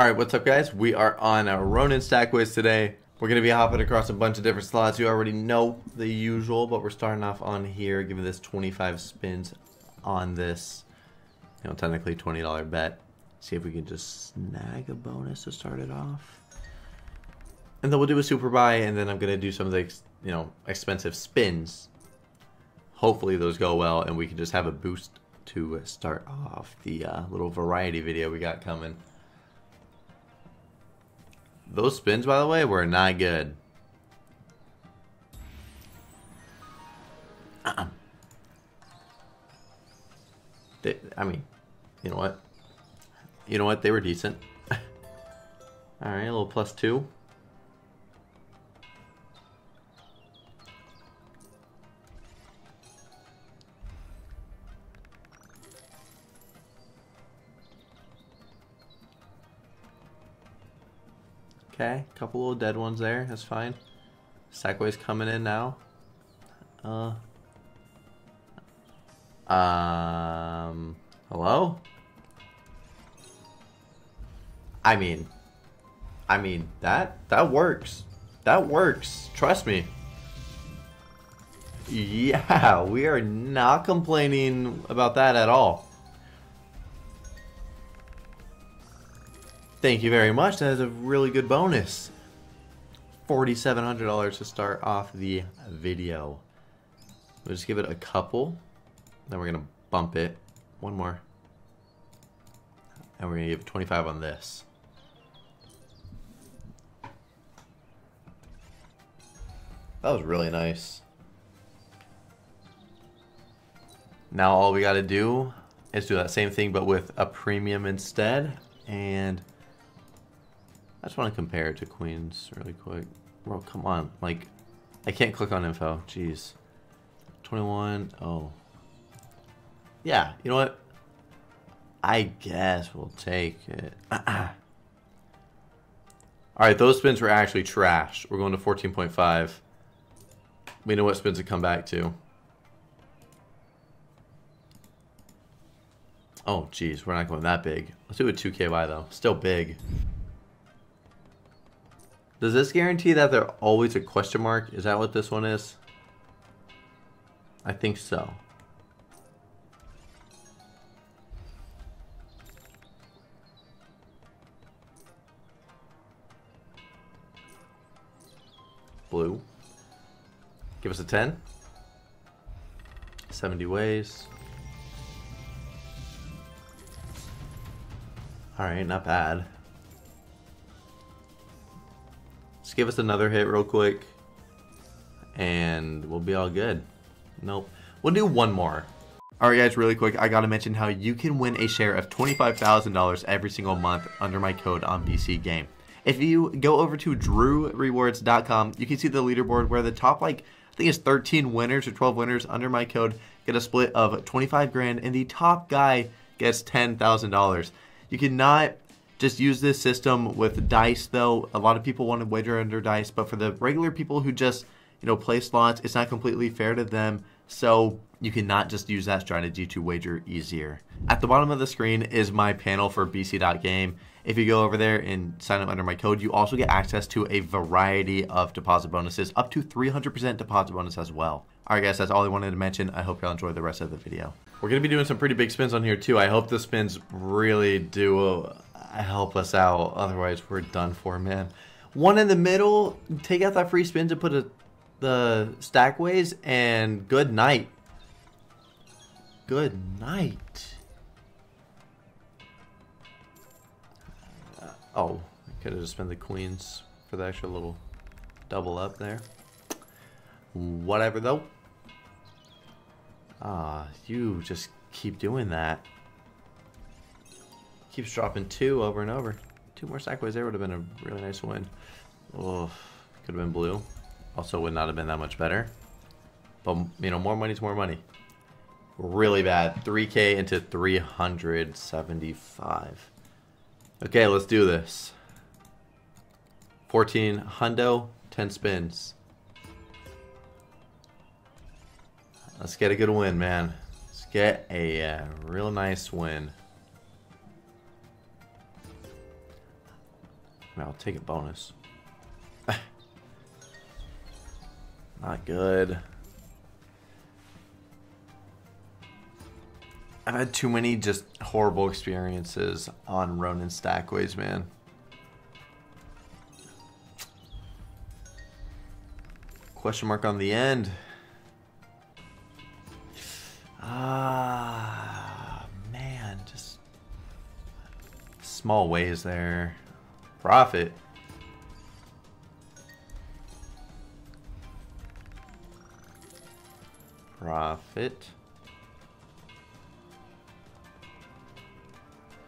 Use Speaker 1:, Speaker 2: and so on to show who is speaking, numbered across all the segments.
Speaker 1: Alright, what's up guys? We are on a Ronin Stack Stackways today. We're going to be hopping across a bunch of different slots. You already know the usual, but we're starting off on here, giving this 25 spins on this, you know, technically $20 bet. See if we can just snag a bonus to start it off. And then we'll do a super buy, and then I'm going to do some of the, you know, expensive spins. Hopefully those go well, and we can just have a boost to start off the uh, little variety video we got coming. Those spins, by the way, were not good. Uh -uh. They, I mean, you know what? You know what? They were decent. Alright, a little plus two. Okay, a couple little dead ones there. That's fine. Stackway's coming in now. Uh. Um. Hello? I mean, I mean that that works. That works. Trust me. Yeah, we are not complaining about that at all. Thank you very much. That is a really good bonus. $4,700 to start off the video. We'll just give it a couple. Then we're going to bump it. One more. And we're going to give 25 on this. That was really nice. Now all we got to do is do that same thing but with a premium instead. And I just want to compare it to Queens really quick. Bro, come on. Like, I can't click on info. Jeez. 21. Oh. Yeah, you know what? I guess we'll take it. Alright, those spins were actually trash. We're going to 14.5. We know what spins to come back to. Oh, jeez, we're not going that big. Let's do a 2KY, though. Still big. Does this guarantee that they're always a question mark? Is that what this one is? I think so. Blue. Give us a 10. 70 ways. Alright, not bad. Just give us another hit real quick. And we'll be all good. Nope. We'll do one more. Alright guys, really quick, I gotta mention how you can win a share of $25,000 every single month under my code on BC Game. If you go over to drewrewards.com, you can see the leaderboard where the top like I think it's 13 winners or 12 winners under my code get a split of 25 grand and the top guy gets $10,000. You cannot just use this system with dice, though. A lot of people want to wager under dice, but for the regular people who just, you know, play slots, it's not completely fair to them. So you cannot just use that strategy to wager easier. At the bottom of the screen is my panel for BC.game. If you go over there and sign up under my code, you also get access to a variety of deposit bonuses, up to 300% deposit bonus as well. Alright guys, that's all I wanted to mention. I hope y'all enjoy the rest of the video. We're going to be doing some pretty big spins on here too. I hope the spins really do help us out. Otherwise, we're done for, man. One in the middle, take out that free spin to put a, the stackways, and good night. Good night. Uh, oh, I could have just been the queens for the extra little double up there. Whatever, though. Ah, you just keep doing that. Keeps dropping two over and over. Two more sideways there would have been a really nice win. Oh, could have been blue. Also would not have been that much better. But, you know, more money's more money. Really bad. 3k into 375. Okay, let's do this. 14 hundo, 10 spins. Let's get a good win, man. Let's get a uh, real nice win. Mean, I'll take a bonus. Not good. I've had too many just horrible experiences on Ronin Stackways, man. Question mark on the end. Ah, man, just small ways there. Profit. Profit.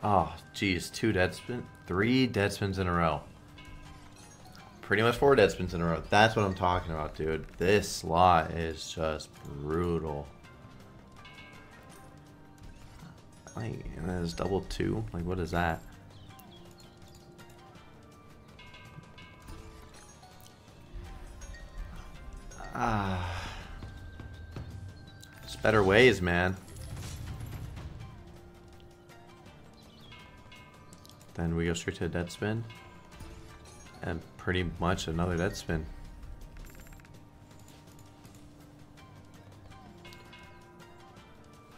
Speaker 1: Oh, geez, two dead spin, three dead spins in a row. Pretty much four dead spins in a row. That's what I'm talking about, dude. This slot is just brutal. Like, and there's double two. Like, what is that? Better ways, man. Then we go straight to a dead spin. And pretty much another dead spin.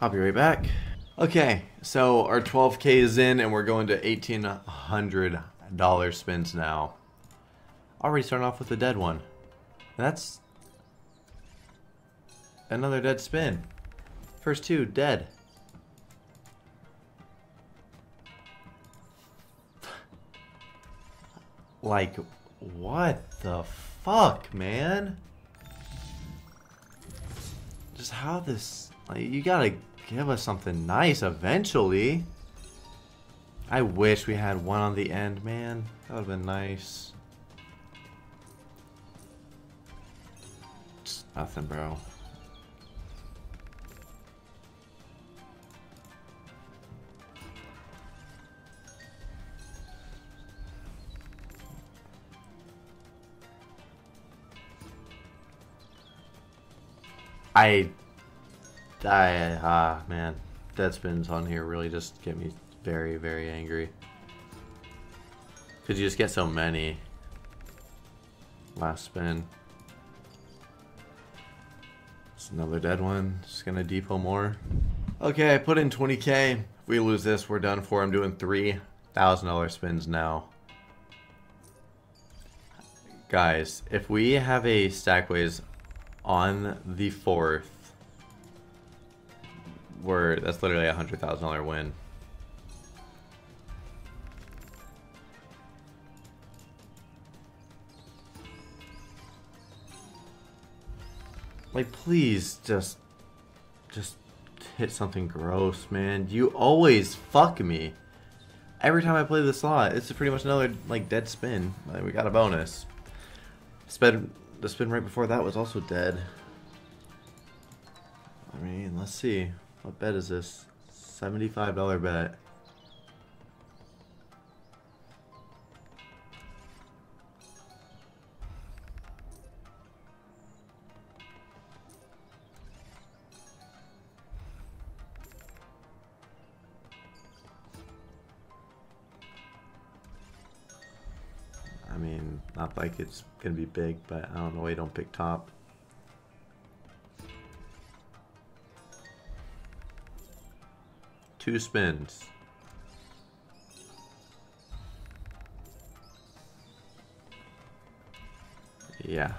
Speaker 1: I'll be right back. Okay, so our 12k is in and we're going to $1,800 spins now. Already starting off with a dead one. That's another dead spin. First two, dead. Like, what the fuck, man? Just how this... Like, you gotta give us something nice eventually. I wish we had one on the end, man. That would've been nice. Just nothing, bro. I, I, ah, man, dead spins on here really just get me very, very angry. Because you just get so many. Last spin. It's another dead one. Just gonna depot more. Okay, I put in 20k. If we lose this, we're done for. I'm doing $3,000 spins now. Guys, if we have a Stackways on the fourth, where that's literally a hundred thousand dollar win. Like, please, just, just hit something gross, man. You always fuck me. Every time I play the slot, it's pretty much another, like, dead spin. Like, we got a bonus. Spend the spin right before that was also dead. I mean, let's see. What bet is this? $75 bet. Like it's gonna be big, but I don't know why you don't pick top. Two spins. Yeah.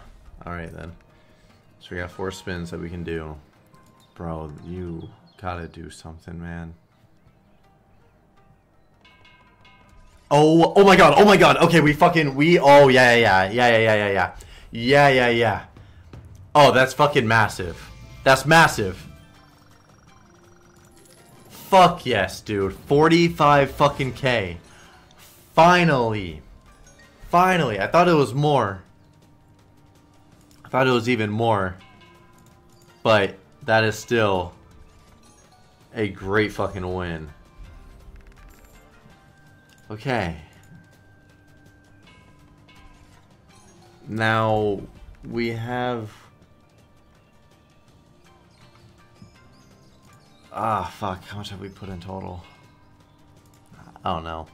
Speaker 1: Alright then. So we got four spins that we can do. Bro, you gotta do something, man. Oh, oh my god, oh my god. Okay, we fucking, we, oh, yeah, yeah, yeah, yeah, yeah, yeah, yeah. Yeah, yeah, yeah. Oh, that's fucking massive. That's massive. Fuck yes, dude. 45 fucking K. Finally. Finally. I thought it was more. I thought it was even more. But that is still a great fucking win. Okay. Now, we have... Ah, fuck. How much have we put in total? I don't know.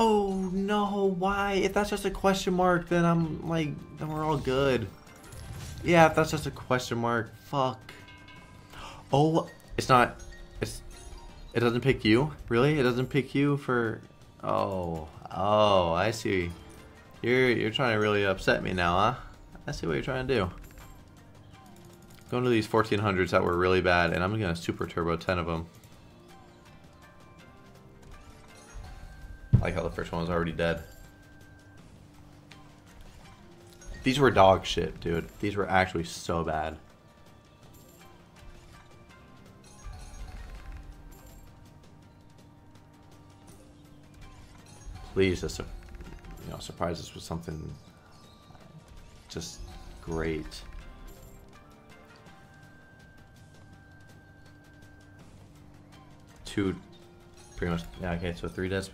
Speaker 1: Oh no, why? If that's just a question mark, then I'm like, then we're all good. Yeah, if that's just a question mark, fuck. Oh, it's not, it doesn't pick you? Really? It doesn't pick you for, oh, oh, I see. You're, you're trying to really upset me now, huh? I see what you're trying to do. Going to these 1400s that were really bad, and I'm going to super turbo 10 of them. I like how the first one was already dead. These were dog shit, dude. These were actually so bad. Please, just you know, surprise us with something just great. Two, pretty much. Yeah, okay. So three dead.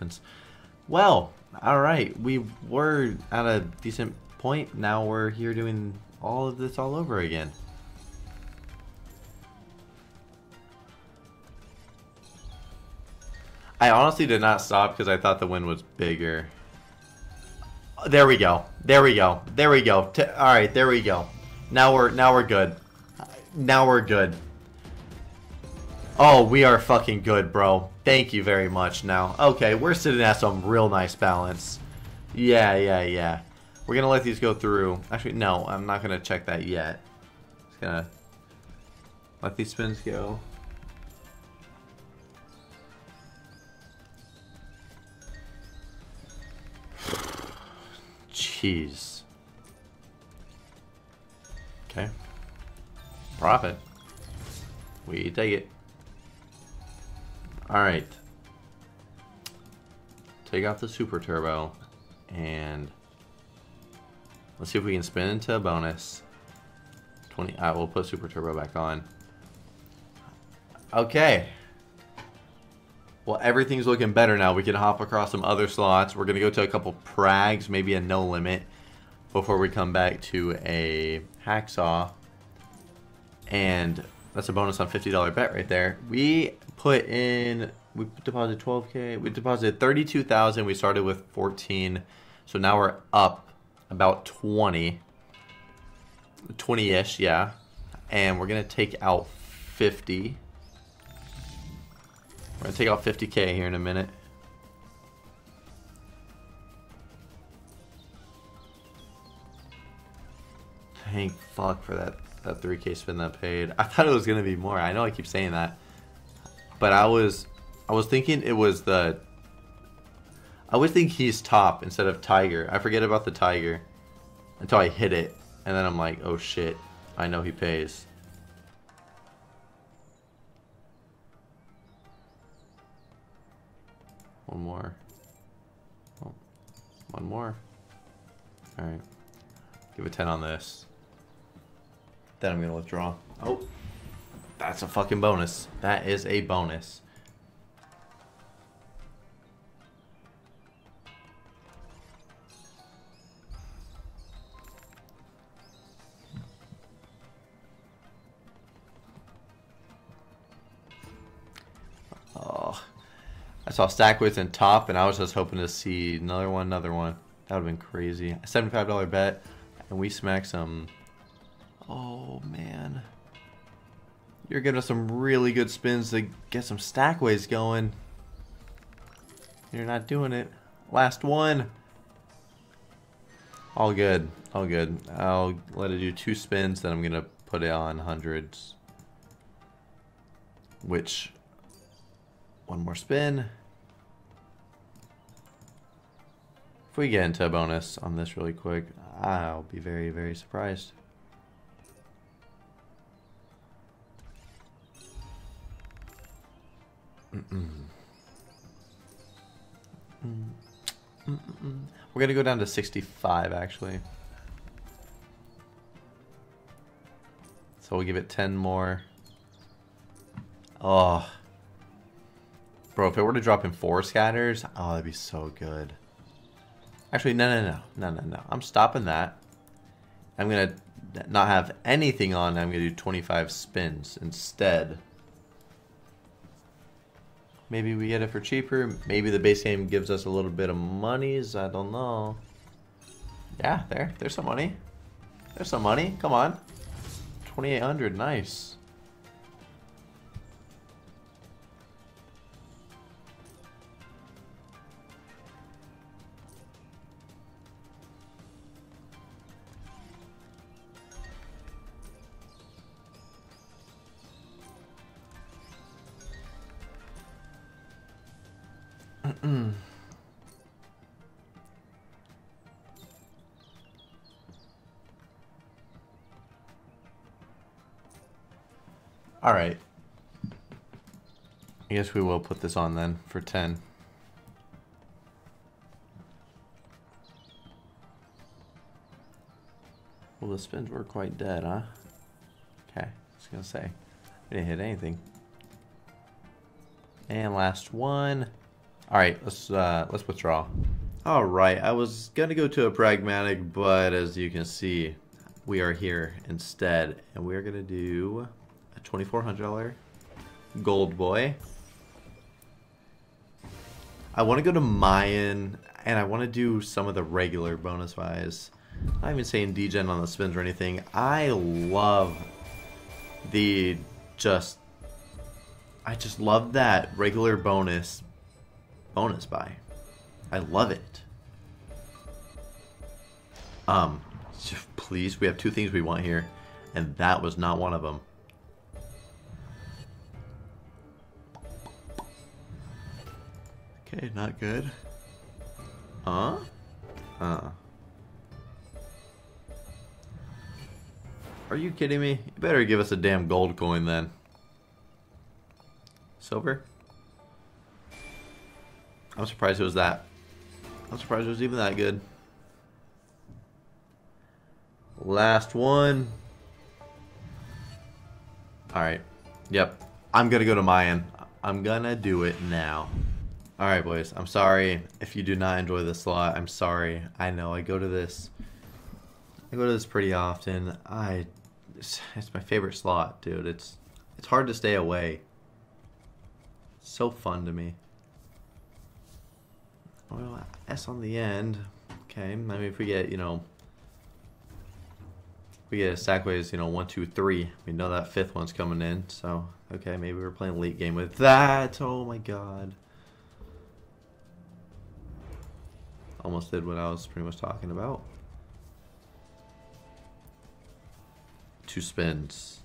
Speaker 1: Well, all right. We were at a decent point. Now we're here doing all of this all over again. I honestly did not stop because I thought the win was bigger. There we go. There we go. There we go. T all right, there we go. Now we're now we're good. Now we're good. Oh, we are fucking good, bro. Thank you very much now. Okay, we're sitting at some real nice balance. Yeah, yeah, yeah. We're gonna let these go through. Actually, no, I'm not gonna check that yet. Just gonna let these spins go. Jeez. Okay. Profit. We take it. Alright. Take off the super turbo and let's see if we can spin into a bonus. 20 I will put super turbo back on. Okay. Well, everything's looking better now. We can hop across some other slots. We're going to go to a couple prags, maybe a no limit, before we come back to a hacksaw. And that's a bonus on $50 bet right there. We put in, we deposited 12K. We deposited 32,000. We started with 14. So now we're up about 20. 20-ish, yeah. And we're going to take out 50. We're gonna take off 50k here in a minute. Thank fuck for that that 3k spin that paid. I thought it was gonna be more. I know I keep saying that, but I was I was thinking it was the. I always think he's top instead of Tiger. I forget about the Tiger until I hit it, and then I'm like, oh shit, I know he pays. One more. Oh, one more. Alright. Give a 10 on this. Then I'm going to withdraw. Oh. That's a fucking bonus. That is a bonus. Saw stack width and top, and I was just hoping to see another one, another one. That would have been crazy. $75 bet, and we smack some... Oh, man. You're giving us some really good spins to get some stack ways going. You're not doing it. Last one. All good. All good. I'll let it do two spins, then I'm going to put it on hundreds. Which one more spin. If we get into a bonus on this really quick, I'll be very, very surprised. We're going to go down to 65, actually. So we'll give it 10 more. Oh. Bro, if it were to drop in four scatters, oh, that'd be so good. Actually, no, no, no, no, no, no. I'm stopping that. I'm to not have anything on. I'm to do 25 spins instead. Maybe we get it for cheaper. Maybe the base game gives us a little bit of monies. I don't know. Yeah, there. There's some money. There's some money. Come on. 2800 Nice. Guess we will put this on then for 10. Well, the spins were quite dead, huh? Okay, I was gonna say. We didn't hit anything. And last one. Alright, let's uh let's withdraw. Alright, I was gonna go to a pragmatic, but as you can see, we are here instead. And we are gonna do a $2,400 gold boy. I want to go to Mayan, and I want to do some of the regular bonus buys. I'm not even saying degen on the spins or anything. I love the just... I just love that regular bonus bonus buy. I love it. Um, please, we have two things we want here, and that was not one of them. Okay, not good. Huh? Uh. Are you kidding me? You better give us a damn gold coin then. Silver? I'm surprised it was that. I'm surprised it was even that good. Last one. Alright. Yep. I'm gonna go to Mayan. I'm gonna do it now. Alright boys, I'm sorry if you do not enjoy this slot. I'm sorry. I know I go to this I go to this pretty often. I it's, it's my favorite slot, dude. It's it's hard to stay away. It's so fun to me. Well, S on the end. Okay, I mean if we get, you know we get a stackways, you know, one, two, three. We know that fifth one's coming in, so okay, maybe we're playing late game with that. Oh my god. Almost did what I was pretty much talking about. Two spins.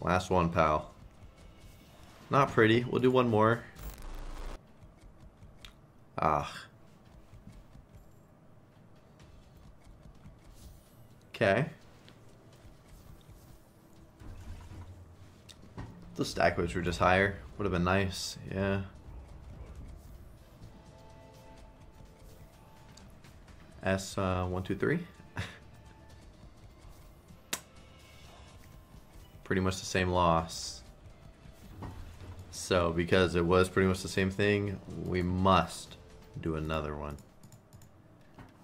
Speaker 1: Last one, pal. Not pretty. We'll do one more. Ah. Okay. The stack weights were just higher. Would have been nice. Yeah. S uh, pretty much the same loss. So because it was pretty much the same thing, we must do another one.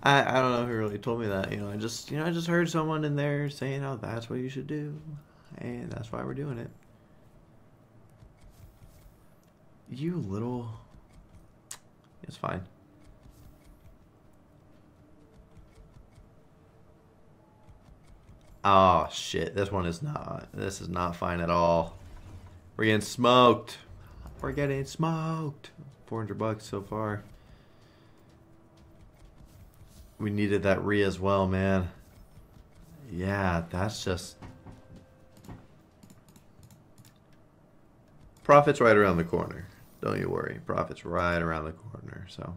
Speaker 1: I, I don't know who really told me that. You know, I just you know I just heard someone in there saying, "Oh, that's what you should do," and that's why we're doing it. You little. It's fine. Oh shit, this one is not this is not fine at all. We're getting smoked. We're getting smoked. 400 bucks so far. We needed that re as well, man. Yeah, that's just Profit's right around the corner. Don't you worry. Profit's right around the corner, so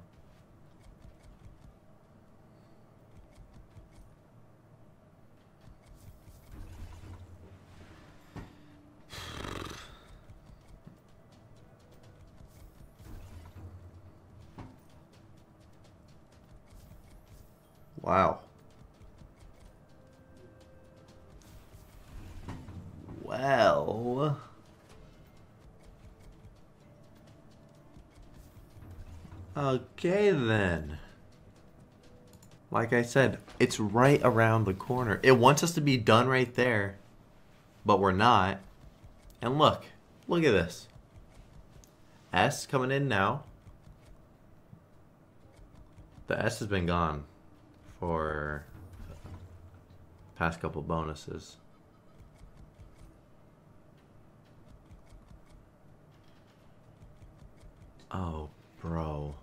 Speaker 1: Wow. Well... Okay then. Like I said, it's right around the corner. It wants us to be done right there, but we're not. And look, look at this. S coming in now. The S has been gone for past couple bonuses. Oh, bro.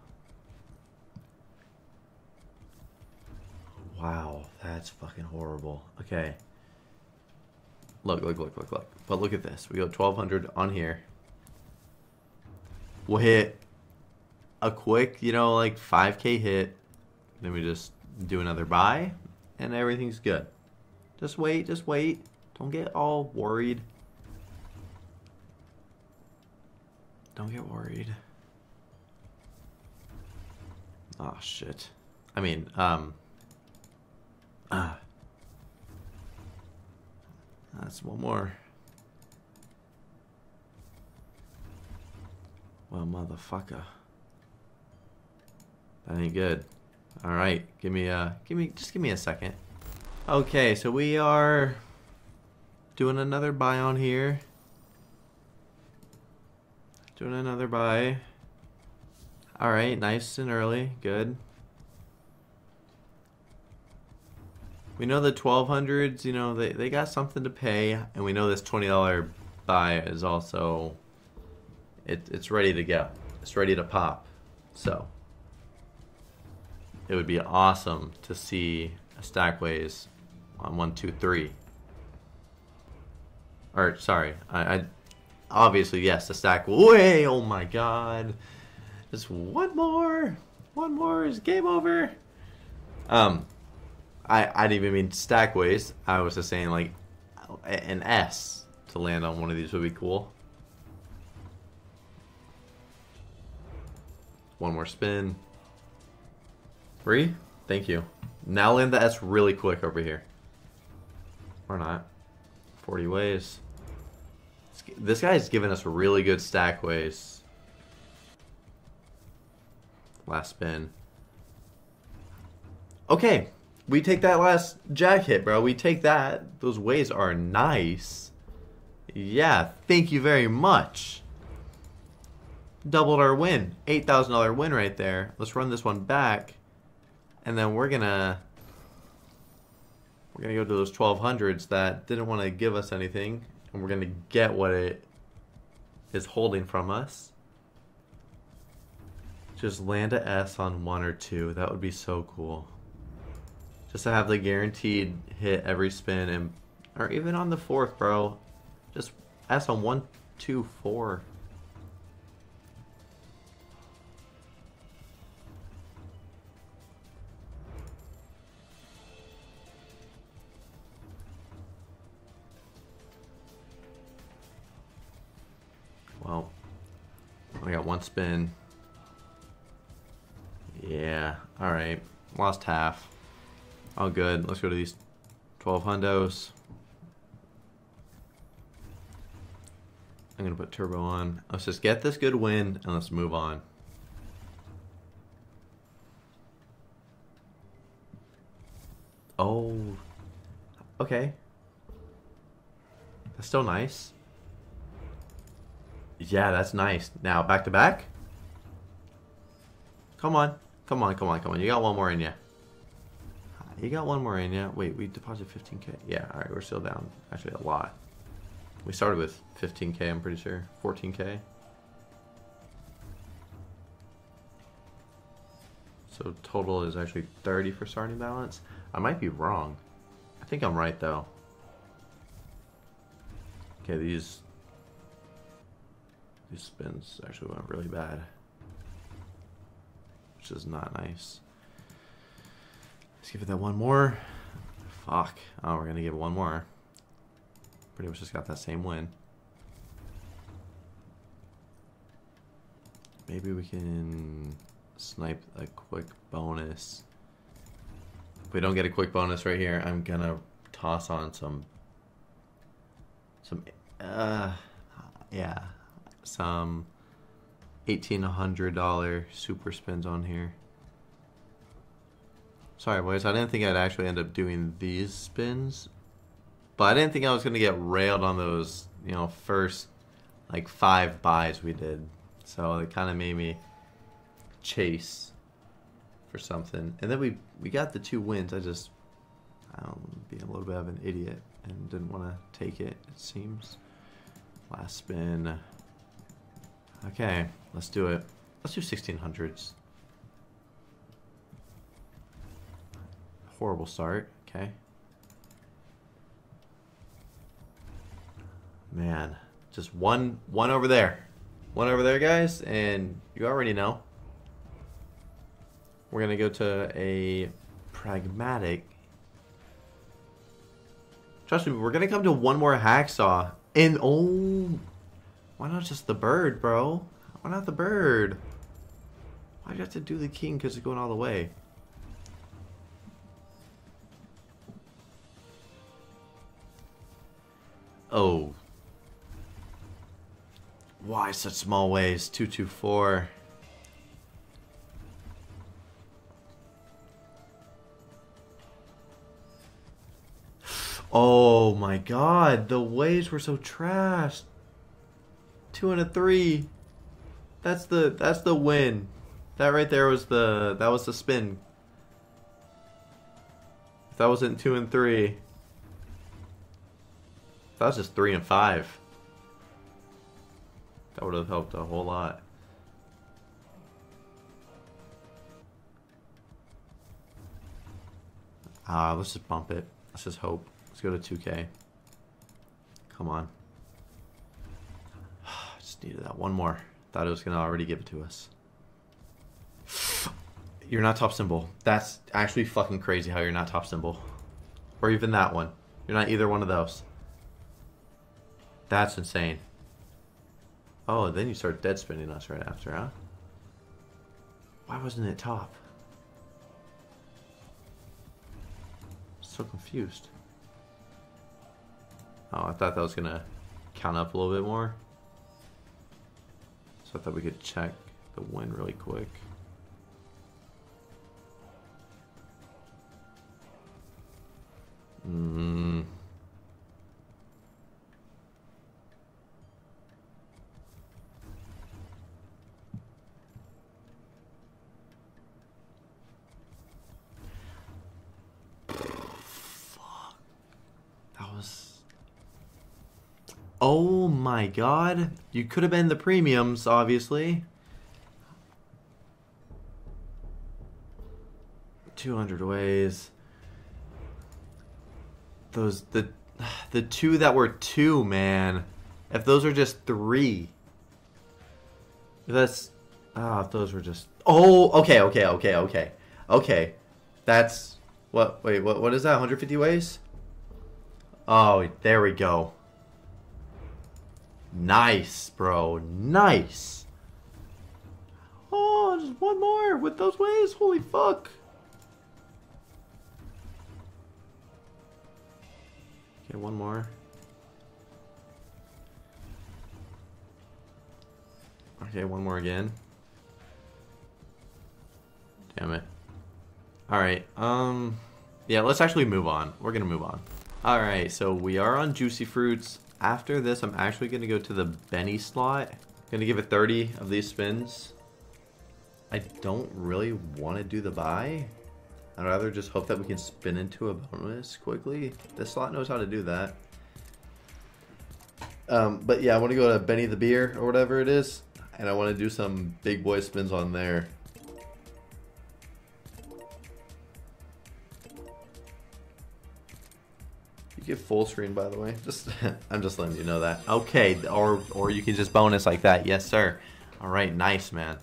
Speaker 1: Wow, that's fucking horrible. Okay. Look, look, look, look, look. But look at this. We go 1200 on here. We'll hit a quick, you know, like 5k hit. Then we just do another buy and everything's good. Just wait, just wait. Don't get all worried. Don't get worried. Oh shit. I mean, um ah. That's one more. Well, motherfucker. That ain't good. All right, give me a, give me, just give me a second. Okay, so we are doing another buy on here. Doing another buy. All right, nice and early, good. We know the 1200s, you know, they, they got something to pay, and we know this $20 buy is also, it, it's ready to go. It's ready to pop. So, it would be awesome to see a Stackways on one, two, three. Or, sorry, I, I obviously, yes, the stack way, oh my god. Just one more, one more is game over. Um, I, I didn't even mean stackways. I was just saying like an S to land on one of these would be cool. One more spin. Three? Thank you. Now land the S really quick over here. Or not. 40 ways. This guy's giving us really good stack ways. Last spin. Okay, we take that last jack hit, bro. We take that. Those ways are nice. Yeah, thank you very much. Doubled our win. $8,000 win right there. Let's run this one back. And then we're gonna... We're gonna go to those 1200s that didn't want to give us anything. And we're gonna get what it is holding from us. Just land a S on one or two. That would be so cool. Just to have the guaranteed hit every spin and or even on the fourth, bro. Just S on one, two, four. I got one spin. Yeah, alright. Lost half. All good. Let's go to these 12 hundos. I'm going to put turbo on. Let's just get this good win and let's move on. Oh. Okay. That's still nice. Yeah, that's nice. Now, back to back. Come on. Come on, come on, come on. You got one more in you. You got one more in, yeah? Wait, we deposited 15k. Yeah, alright, we're still down. Actually, a lot. We started with 15k, I'm pretty sure. 14k. So total is actually 30 for starting balance. I might be wrong. I think I'm right, though. Okay, these... These spins actually went really bad. Which is not nice. Let's give it that one more. Fuck. Oh, we're gonna give it one more. Pretty much just got that same win. Maybe we can snipe a quick bonus. If we don't get a quick bonus right here, I'm gonna toss on some some uh yeah some eighteen hundred dollar super spins on here. Sorry, boys. I didn't think I'd actually end up doing these spins. But I didn't think I was going to get railed on those, you know, first, like, five buys we did. So it kind of made me chase for something. And then we, we got the two wins. I just, I don't a little bit of an idiot and didn't want to take it, it seems. Last spin. Okay, let's do it. Let's do 1600s. Horrible start. Okay. Man, just one one over there. One over there, guys, and you already know. We're going to go to a pragmatic. Trust me, we're going to come to one more hacksaw. And, oh, why not just the bird, bro? Why not the bird? Why do you have to do the king because it's going all the way? Oh. Why such small ways? 224. Oh my god, the waves were so trash. Two and a three. That's the that's the win. That right there was the that was the spin. If that wasn't two and three. That was just three and five. That would have helped a whole lot. Ah, uh, let's just bump it. Let's just hope. Let's go to 2K. Come on. Needed that one more. Thought it was going to already give it to us. You're not top symbol. That's actually fucking crazy how you're not top symbol. Or even that one. You're not either one of those. That's insane. Oh, then you start dead spinning us right after, huh? Why wasn't it top? So confused. Oh, I thought that was gonna count up a little bit more. So I thought we could check the win really quick. Mm. Oh my god. You could have been the premiums, obviously. 200 ways. Those, the, the two that were two, man. If those are just three. That's, ah, oh, if those were just, oh, okay, okay, okay, okay. Okay. That's, what, wait, what, what is that, 150 ways? Oh, there we go. Nice, bro. Nice. Oh, just one more with those waves. Holy fuck. Okay, one more. Okay, one more again. Damn it. Alright, um... Yeah, let's actually move on. We're gonna move on. Alright, so we are on Juicy Fruits after this, I'm actually going to go to the Benny slot. Going to give it 30 of these spins. I don't really want to do the buy. I'd rather just hope that we can spin into a bonus quickly. This slot knows how to do that. Um, but yeah, I want to go to Benny the Beer or whatever it is. And I want to do some big boy spins on there. You get full screen, by the way. Just, I'm just letting you know that. Okay, or or you can just bonus like that. Yes, sir. All right, nice, man.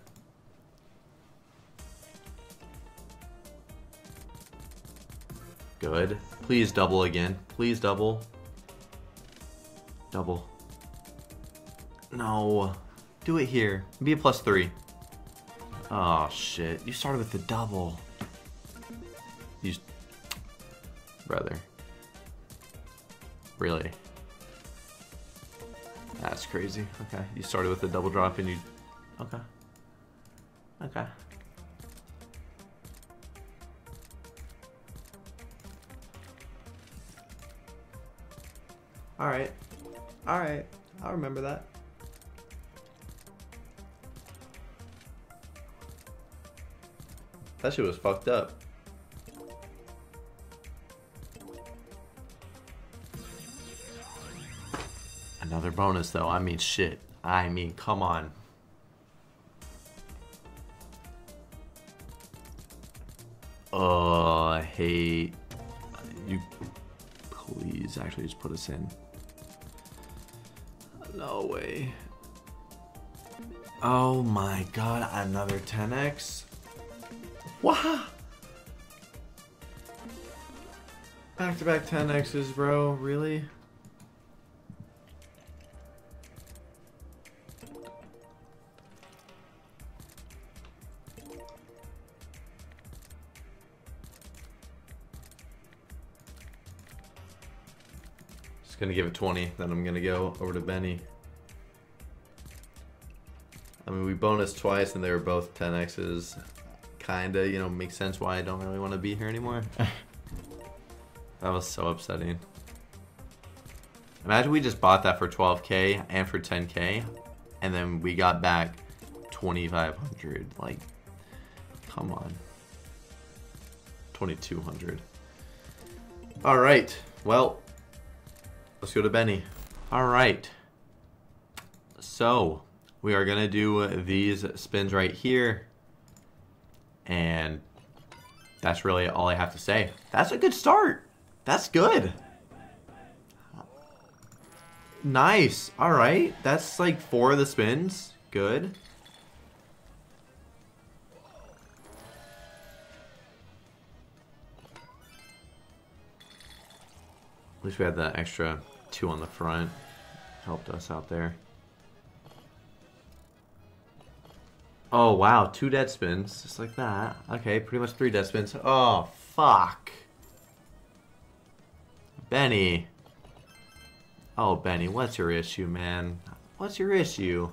Speaker 1: Good. Please double again. Please double. Double. No. Do it here. Be a plus three. Oh, shit. You started with the double. You... Brother. Really? That's crazy. Okay, you started with a double drop and you... Okay. Okay. Alright. Alright. I'll remember that. That shit was fucked up. Another bonus though. I mean shit. I mean, come on. Oh, I hate you. Please, actually, just put us in. No way. Oh my god, another 10x? Wow! Back to back 10x's, bro. Really? Just gonna give it 20, then I'm gonna go over to Benny. I mean, we bonus twice and they were both 10x's. Kinda, you know, makes sense why I don't really want to be here anymore. that was so upsetting. Imagine we just bought that for 12k and for 10k, and then we got back 2500. Like, come on. 2200. All right. Well, let's go to Benny. All right. So, we are going to do these spins right here. And that's really all I have to say. That's a good start. That's good. Nice. All right. That's like four of the spins. Good. At least we had that extra two on the front. Helped us out there. Oh, wow. Two dead spins. Just like that. Okay, pretty much three dead spins. Oh, fuck. Benny. Oh, Benny, what's your issue, man? What's your issue?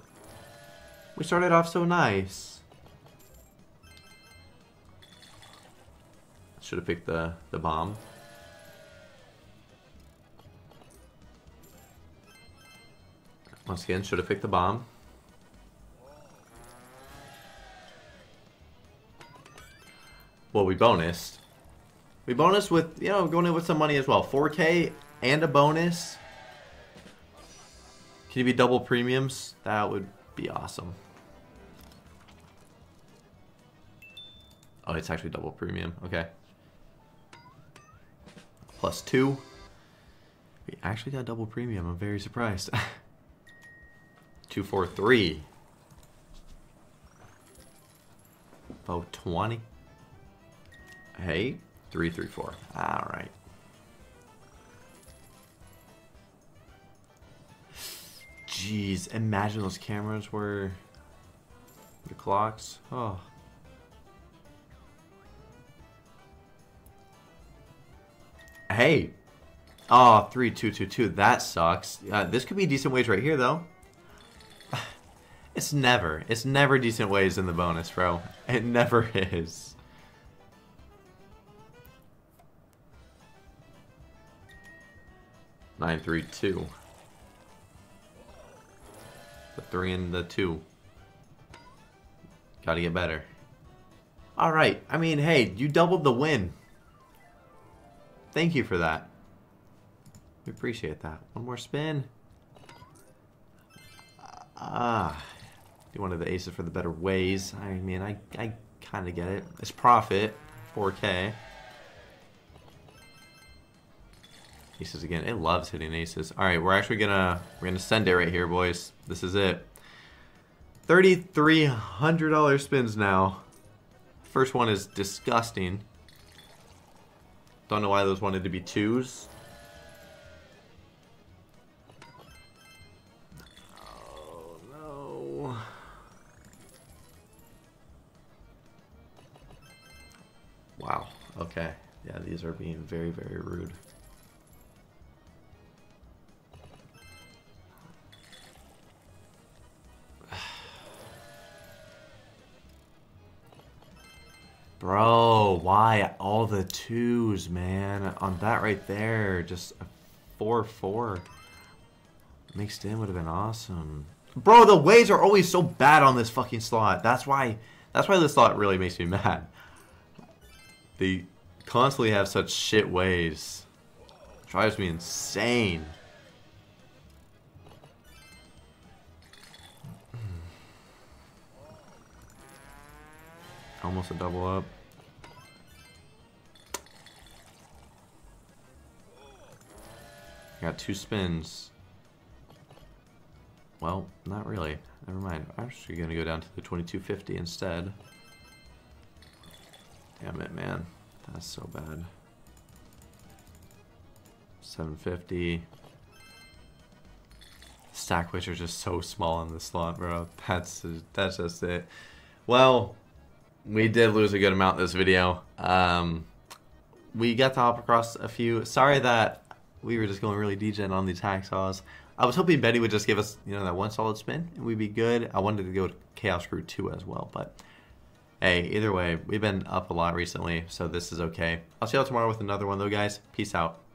Speaker 1: We started off so nice. Should have picked the, the bomb. Once again, should have picked the bomb. Well, we bonused. We bonus with, you know, going in with some money as well. 4K and a bonus. Can you be double premiums? That would be awesome. Oh, it's actually double premium. Okay. Plus two. We actually got double premium. I'm very surprised. two, four, three. About 20. Hey, three, three, four. All right. Jeez, imagine those cameras were the clocks. Oh. Hey. Oh, three, two, two, two. That sucks. Uh, this could be a decent wage right here, though. It's never. It's never decent ways in the bonus, bro. It never is. Nine, three, two. The three and the two. Gotta get better. Alright, I mean, hey, you doubled the win. Thank you for that. We appreciate that. One more spin. Ah. One of the aces for the better ways. I mean, I, I kind of get it. It's profit. 4K. Aces again. It loves hitting aces. All right, we're actually gonna we're gonna send it right here, boys. This is it. Thirty-three hundred dollar spins now. First one is disgusting. Don't know why those wanted to be twos. Okay. Yeah, these are being very, very rude. Bro, why all the twos, man? On that right there, just a 4-4. Mixed in would have been awesome. Bro, the ways are always so bad on this fucking slot. That's why that's why this slot really makes me mad. They constantly have such shit ways. Drives me insane. Almost a double up. Got two spins. Well, not really. Never mind. I'm actually going to go down to the 2250 instead. Damn it, man. That's so bad. 750. Stack which are just so small in the slot, bro. That's that's just it. Well, we did lose a good amount this video. Um, we got to hop across a few. Sorry that we were just going really degen on these hacksaws. I was hoping Betty would just give us, you know, that one solid spin and we'd be good. I wanted to go to Chaos Crew 2 as well, but hey, either way, we've been up a lot recently, so this is okay. I'll see y'all tomorrow with another one though, guys. Peace out.